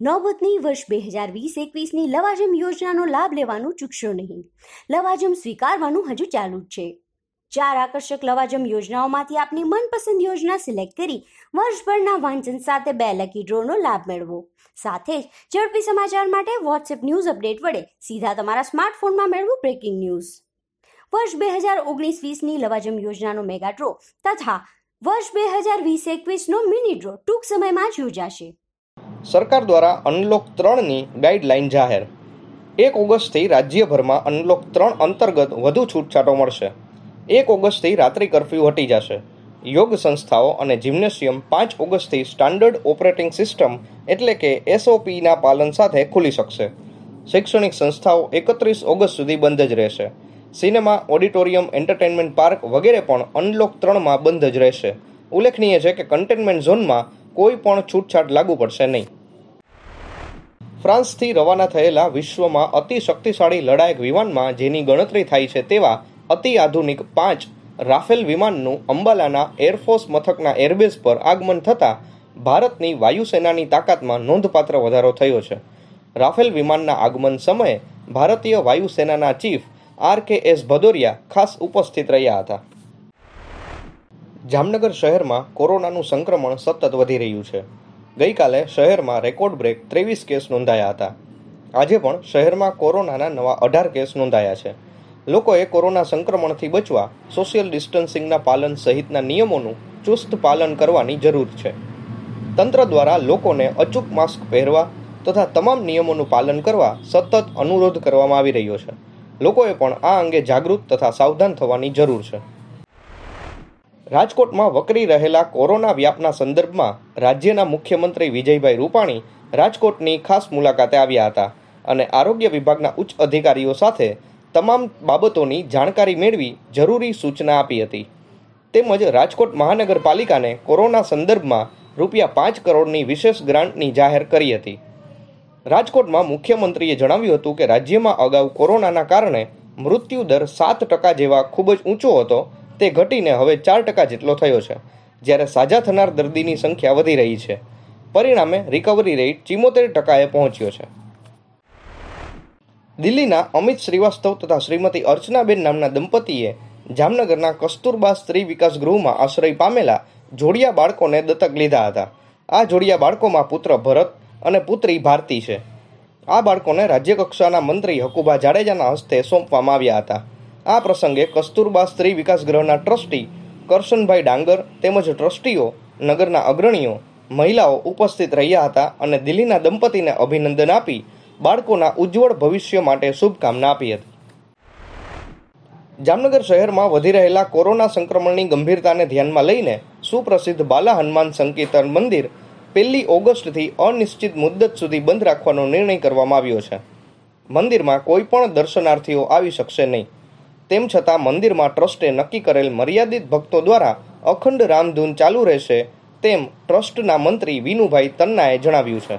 નોબતની વર્ષ બે હજાર વીસ એકવીસની લવાજમ યોજનાનો લાભ લેવાનું ચૂકશો નહીં. લવાજમ સ્વીકારવાનું હજુ ચાલુ જ છે. ચાર આકર્ષક લવાજમ યોજનાઓમાંથી આપની મનપસંદ યોજના સિલેક્ટ કરી વર્ષભરના વાંચન સાથે બે લકી ડ્રોનો લાભ મેળવો. સાથે જ ઝડપી સમાચાર માટે વોટ્સએપ ન્યૂઝ અપડેટ વડે સીધા તમારા સ્માર્ટફોનમાં મેળવો બ્રેકિંગ ન્યૂઝ. વર્ષ બે હજાર ઓગણીસ વીસની લવાજમ યોજનાનો મેગા ડ્રો તથા વર્ષ બે હજાર વીસ એકવીસનો મિની ડ્રો ટૂંક સમયમાં જ યોજાશે. સરકાર દ્વારા અનલોક ત્રણની ગાઈડલાઈન જાહેર. એક ઓગસ્ટથી રાજ્યભરમાં અનલોક ત્રણ અંતર્ગત વધુ છૂટછાટો મળશે. એક ઓગસ્ટથી રાત્રિ કરફ્યુ હટી જશે. યોગ સંસ્થાઓ અને જિમ્નેશિયમ પાંચ ઓગસ્ટથી સ્ટાન્ડર્ડ ઓપરેટિંગ સિસ્ટમ એટલે કે એસઓપીના પાલન સાથે ખુલી શકશે. શૈક્ષણિક સંસ્થાઓ એકત્રીસ ઓગસ્ટ સુધી બંધ જ રહેશે. સિનેમા, ઓડિટોરિયમ, એન્ટરટેનમેન્ટ પાર્ક વગેરે પણ અનલોક ત્રણમાં બંધ જ રહેશે. ઉલ્લેખનીય છે કે કન્ટેનમેન્ટ ઝોનમાં કોઈ પણ છૂટછાટ લાગુ પડશે નહીં. ફ્રાન્સથી રવાના થયેલા વિશ્વમાં અતિ શક્તિશાળી લડાયક વિમાનમાં જેની ગણતરી થાય છે તેવા અતિ આધુનિક પાંચ રાફેલ વિમાનનું અંબાલાના એરફોર્સ મથકના એરબેઝ પર આગમન થતાં ભારતની વાયુસેનાની તાકાતમાં નોંધપાત્ર વધારો થયો છે. રાફેલ વિમાનના આગમન સમયે ભારતીય વાયુસેનાના chief R K S Bhadauria ખાસ ઉપસ્થિત રહ્યા હતા. જામનગર શહેરમાં કોરોનાનું સંક્રમણ સતત વધી રહ્યું છે. ગઈકાલે શહેરમાં રેકોર્ડ બ્રેક ત્રેવીસ કેસ નોંધાયા હતા. આજે પણ શહેરમાં કોરોનાના નવા અઢાર કેસ નોંધાયા છે. લોકોએ કોરોના સંક્રમણથી બચવા સોશિયલ ડિસ્ટન્સિંગના પાલન સહિતના નિયમોનું ચુસ્ત પાલન કરવાની જરૂર છે. તંત્ર દ્વારા લોકોને અચૂક માસ્ક પહેરવા તથા તમામ નિયમોનું પાલન કરવા સતત અનુરોધ કરવામાં આવી રહ્યો છે. લોકોએ પણ આ અંગે જાગૃત તથા સાવધાન થવાની જરૂર છે. રાજકોટમાં વકરી રહેલા કોરોના વ્યાપના સંદર્ભમાં રાજ્યના મુખ્યમંત્રી વિજયભાઈ રૂપાણી રાજકોટની ખાસ મુલાકાતે આવ્યા હતા અને આરોગ્ય વિભાગના ઉચ્ચ અધિકારીઓ સાથે તમામ બાબતોની જાણકારી મેળવી જરૂરી સૂચના આપી હતી. તેમજ રાજકોટ મહાનગરપાલિકાને કોરોના સંદર્ભમાં રૂપિયા પાંચ કરોડની વિશેષ ગ્રાન્ટની જાહેર કરી હતી. રાજકોટમાં મુખ્યમંત્રીએ જણાવ્યું હતું કે રાજ્યમાં અગાઉ કોરોનાના કારણે મૃત્યુ દર સાત ટકા જેવા ખૂબ જ ઊંચો હતો તે ઘટીને હવે ચાર ટકા જેટલો થયો છે, જ્યારે સાજા થનાર દર્દીની સંખ્યા વધી રહી છે. પરિણામે રિકવરી રેટ ચિમોતેર ટકાએ પહોંચ્યો છે. દિલ્હીના અમિત શ્રીવાસ્તવ તથા શ્રીમતી અર્ચનાબેન નામના દંપતીએ જામનગરના કસ્તુરબા સ્ત્રી વિકાસ ગૃહમાં આશ્રય પામેલા જોડિયા બાળકોને દત્તક લીધા હતા. આ જોડિયા બાળકોમાં પુત્ર ભરત અને પુત્રી ભારતી છે. આ બાળકોને રાજ્યકક્ષાના મંત્રી હકુભા જાડેજાના હસ્તે સોંપવામાં આવ્યા હતા. આ પ્રસંગે કસ્તુરબા સ્ત્રી વિકાસ ગૃહના ટ્રસ્ટી કરશનભાઈ ડાંગર તેમજ ટ્રસ્ટીઓ, નગરના અગ્રણીઓ, મહિલાઓ ઉપસ્થિત રહ્યા હતા અને દિલ્હીના દંપતીને અભિનંદન આપી બાળકોના ઉજ્જવળ ભવિષ્ય માટે શુભકામના આપી હતી. જામનગર શહેરમાં વધી રહેલા કોરોના સંક્રમણની ગંભીરતાને ધ્યાનમાં લઈને સુપ્રસિદ્ધ બાલા હનુમાન સંકીર્તન મંદિર પહેલી ઓગસ્ટથી અનિશ્ચિત મુદ્દત સુધી બંધ રાખવાનો નિર્ણય કરવામાં આવ્યો છે. મંદિરમાં કોઈ પણ દર્શનાર્થીઓ આવી શકશે નહીં. તેમ છતાં મંદિરમાં ટ્રસ્ટે નક્કી કરેલ મર્યાદિત ભક્તો દ્વારા અખંડ રામધૂન ચાલુ રહેશે તેમ ટ્રસ્ટના મંત્રી વિનુભાઈ તન્નાએ જણાવ્યું છે.